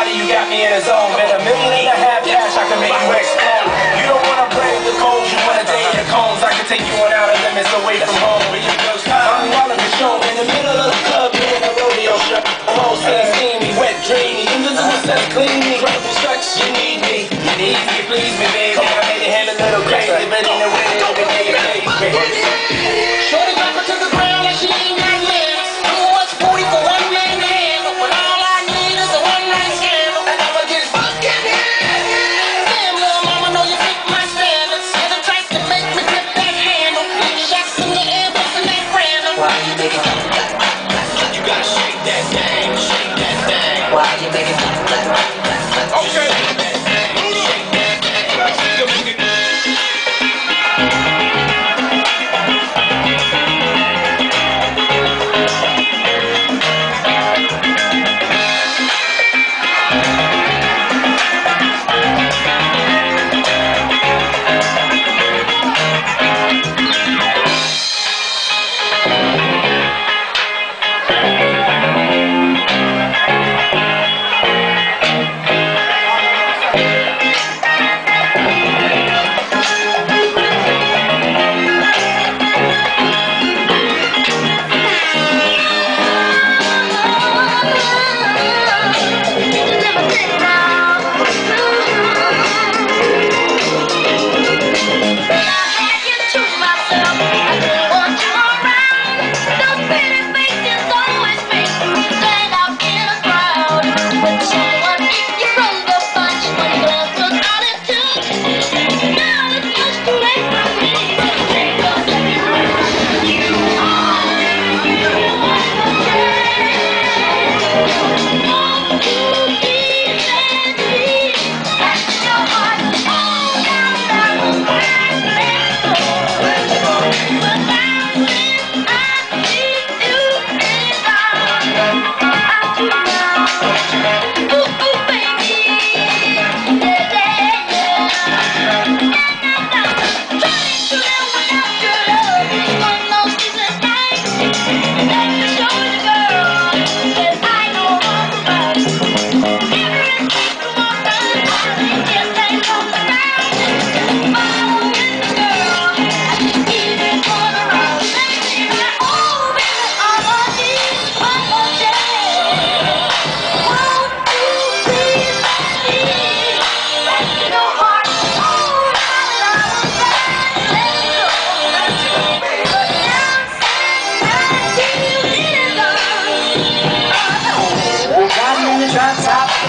body, you got me in a zone. Bet a million and a half cash, I can make you explode. You don't wanna brave the cold, you wanna date the cones. I can take you on out of limits away from home. Where you go, I'm all the show in the middle of the club, doing a rodeo show. Whole scene steamy, wet, dreamy, invisible sense, clean me. Incredible sex, you need me, you need me, please me, baby. I made it hand a little crazy, but in the way, every day, every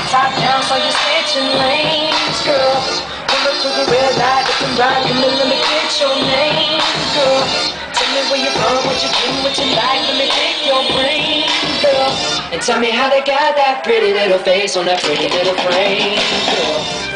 top, down, so you're switching lanes, girl. Pull up to the red light, looking right, come in, let me get your name, girl. Tell me where you're from, what you do, what you like, let me take your brain, girl. And tell me how they got that pretty little face on that pretty little frame, girl.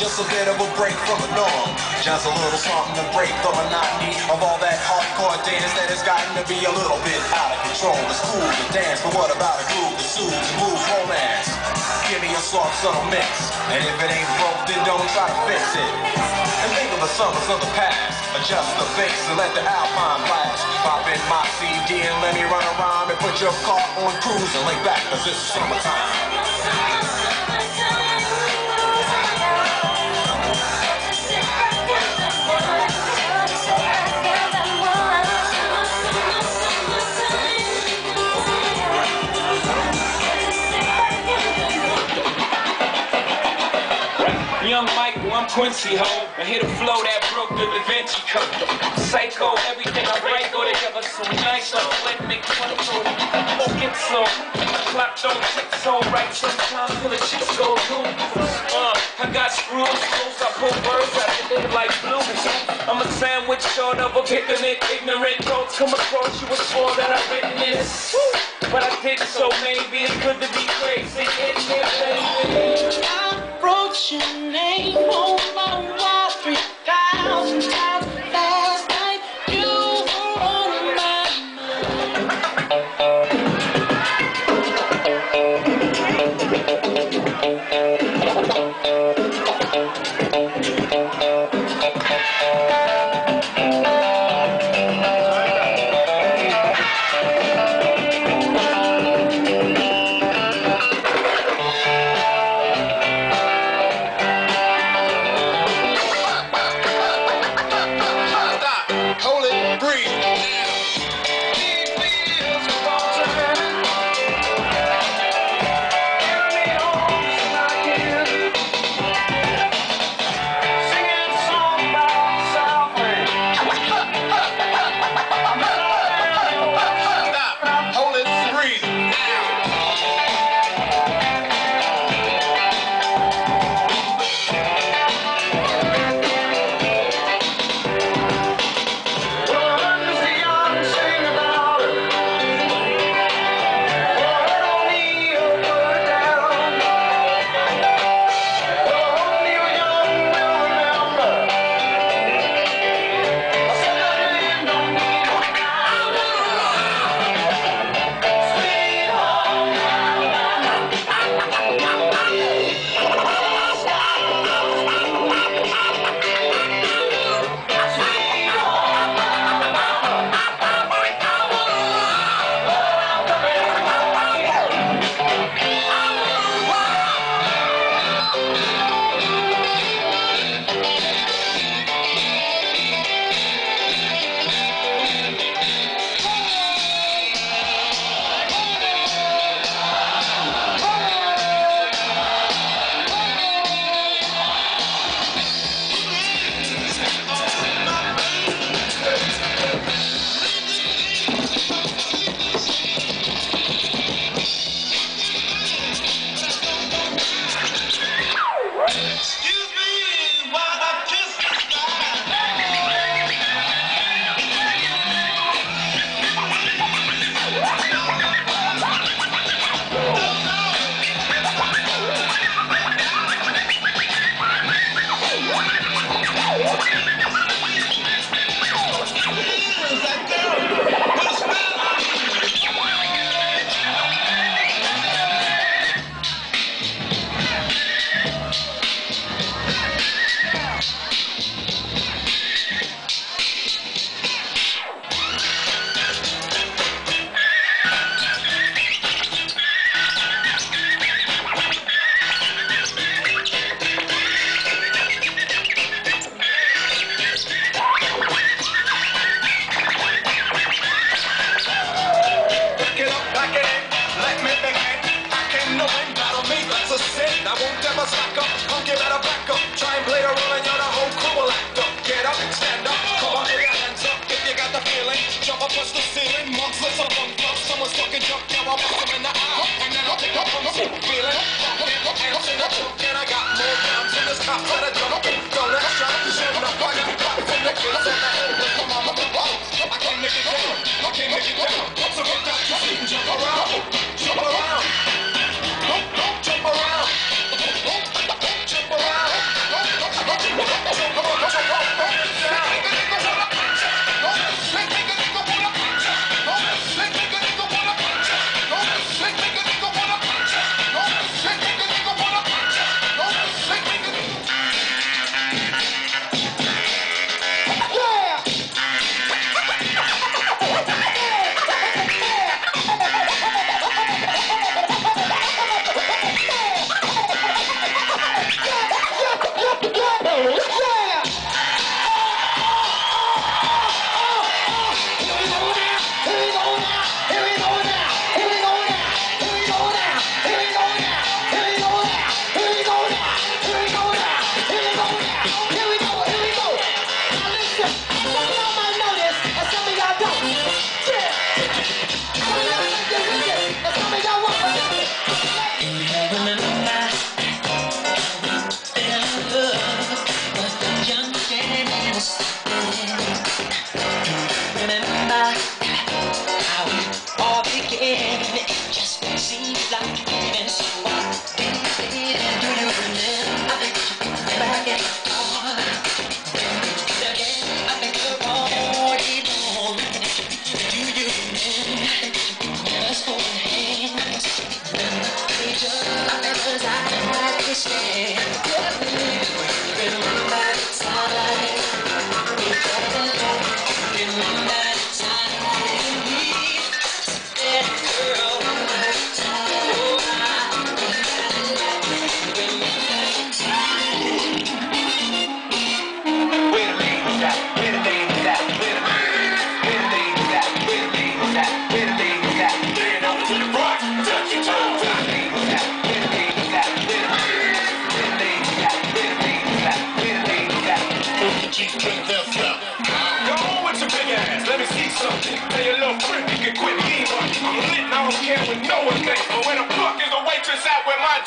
Just a bit of a break from the norm. Just a little something to break the monotony of all that hardcore dance that has gotten to be a little bit out of control. It's cool to dance, but what about a groove to soothe and move romance? Give me a soft, subtle mix. And if it ain't broke, then don't try to fix it. And think of the summers of the past. Adjust the bass and let the alpine blast. Pop in my CD and let me run around and put your car on cruise and lay back, cause it's summertime. Quincy Ho. I hit a flow that broke the Da Vinci Code. Psycho, everything I write go together so nice. Like let make fun so get so clock don't tick so right. Sometimes till the chicks go loose. Uh, I got screws, screws. I pull birds out of there like blues. I'm a sandwich short of a picnic. Ignorant don't come across you with swore that I've written this. But I did so maybe it's good to be crazy. It's baby. Your name on my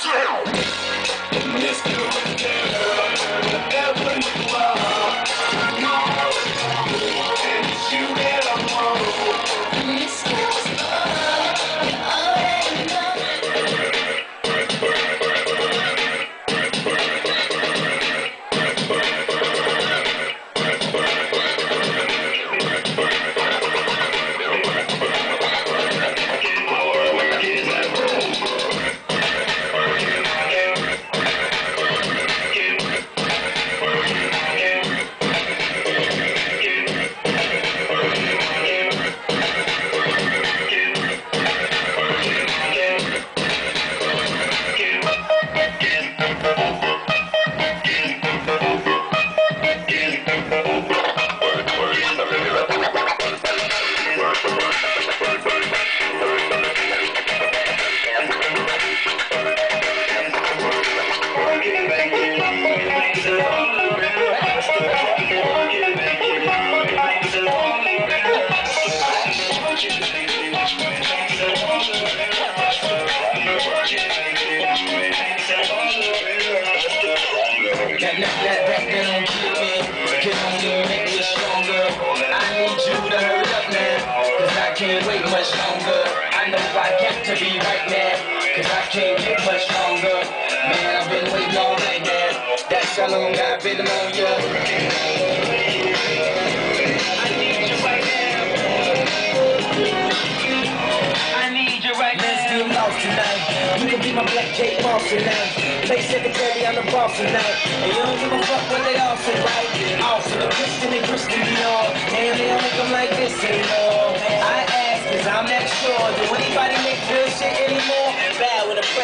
Let's go. I need you to hurry up now Cause I can't wait much longer. I know I got to be right now Cause I can't get much longer. Man, I've been waiting all night now That shalom got rhythm on ya My black J boss tonight Play secretary on the boss tonight And you don't give a fuck what they all say, right? Awesome, the Christian and Christian Dior Damn, they don't make them like this anymore. I ask, cause I'm not sure. Do anybody make real shit anymore?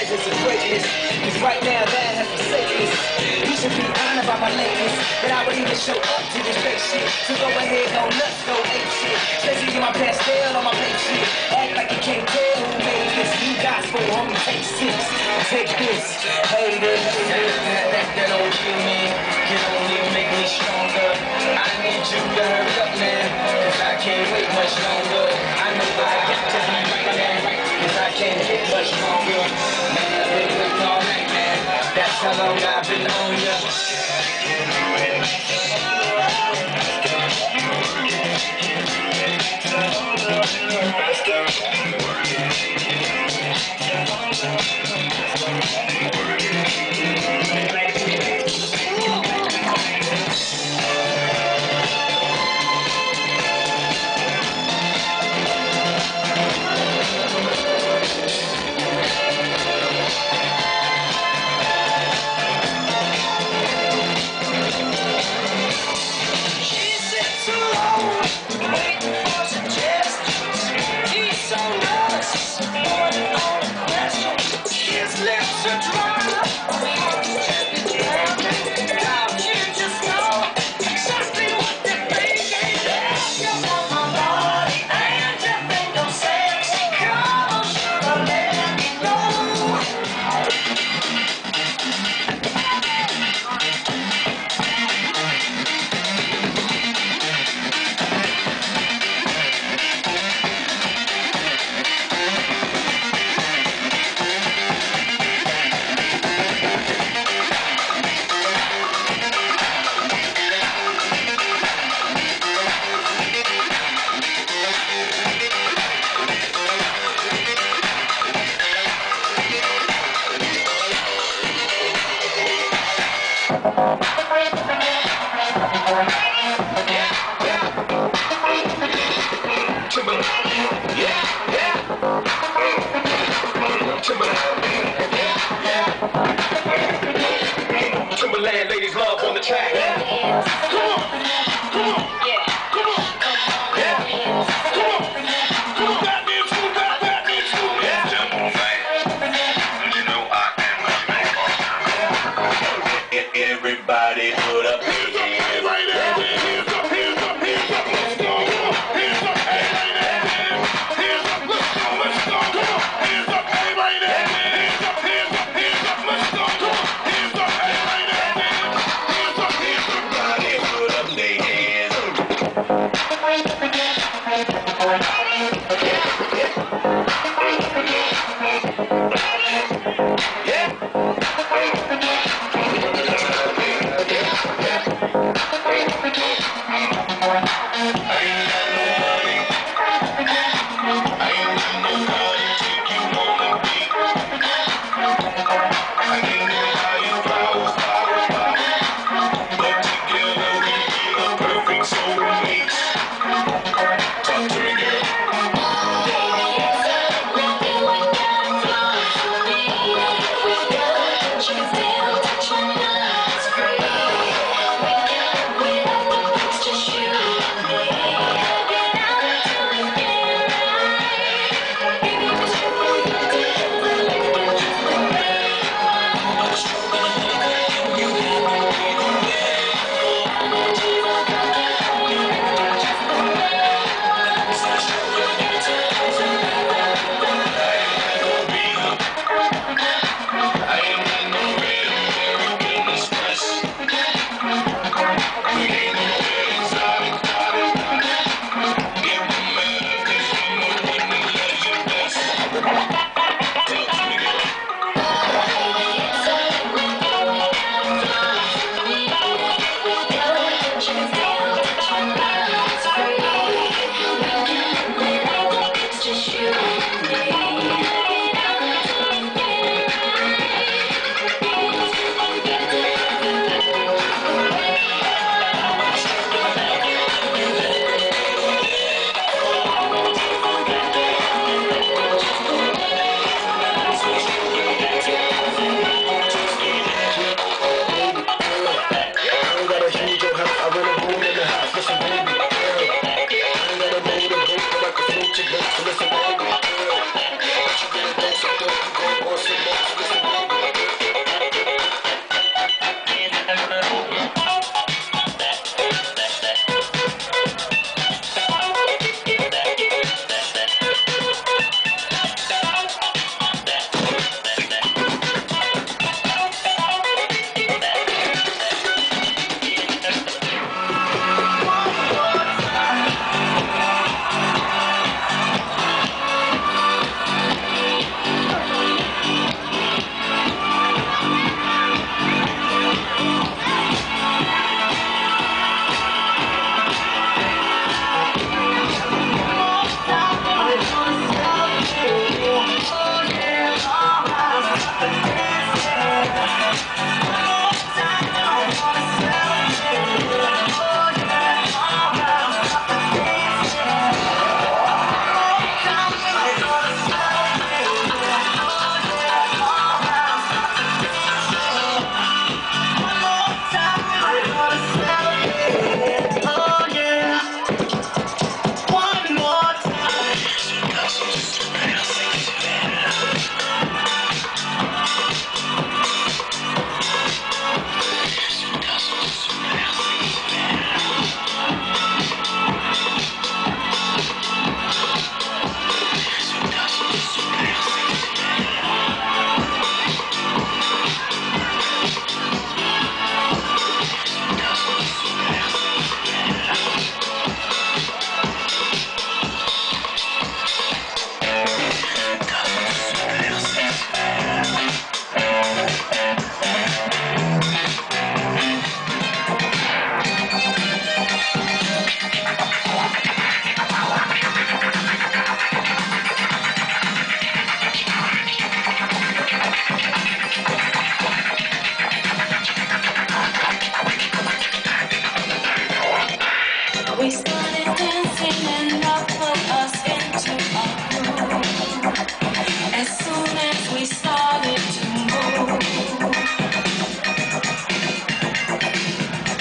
Presence of prejudice Cause right now that has forsaken us You should be honored by my ladies But I would even show up to this fake shit. So go ahead, go nuts, go ape shit. Especially in my pastel on my fake shit. Act like you can't tell who made this. You New gospel, homie, take six. Take this, haters That, that, that don't kill me. Can only make me stronger. I need you to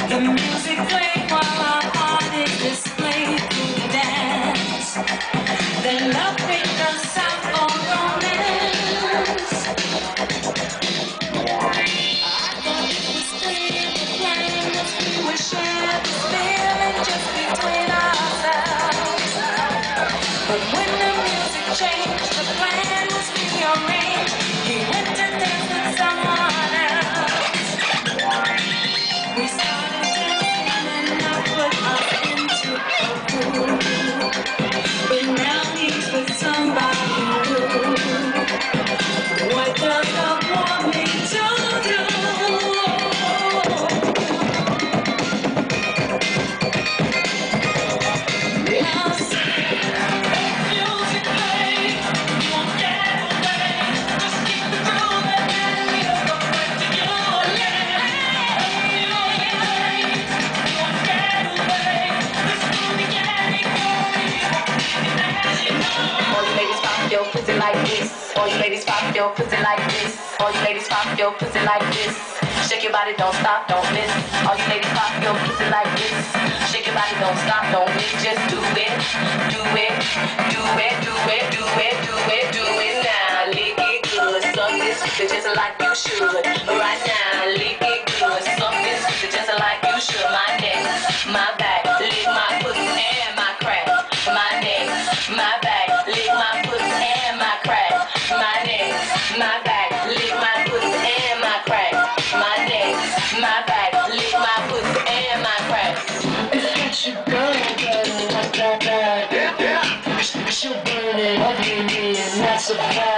Thank you. your pussy like this. Shake your body, don't stop, don't miss. All you ladies pop your pussy like this. Shake your body, don't stop, don't miss. Just do it, do it, do it, do it, do it, do it, do it now. Lick it good, suck this just like you should. Right now, lick it good, suck this just like you should. My neck, my back, lick my pussy. She'll burn it up in me and that's a fact.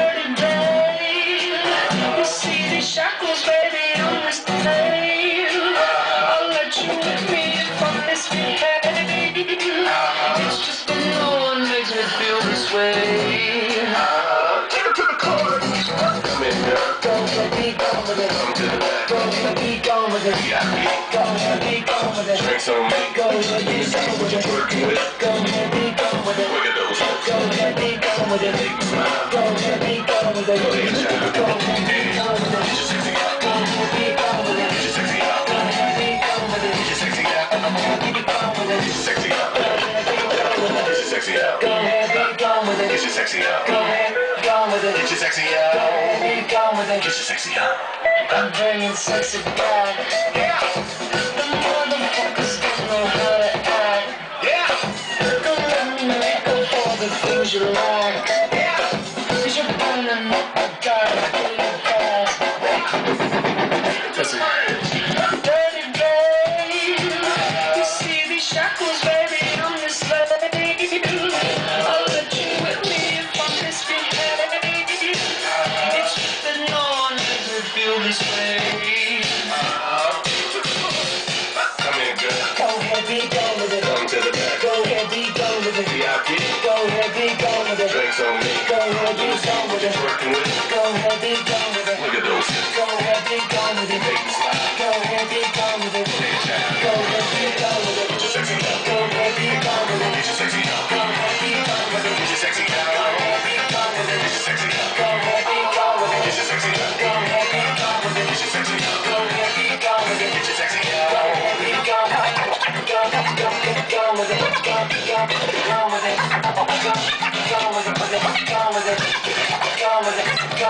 Go gone with it. Get your sexy out. Go gone with it. Your sexy. Go gone with it. Your sexy. Go gone with it. Your sexy. Go gone with it. Your sexy. Go gone with it. Your sexy I'm bringing sexy back. Yeah. Thank you.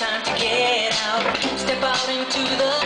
time to get out, step out into the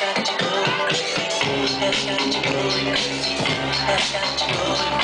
I've got to go. I've got to go. I got to go.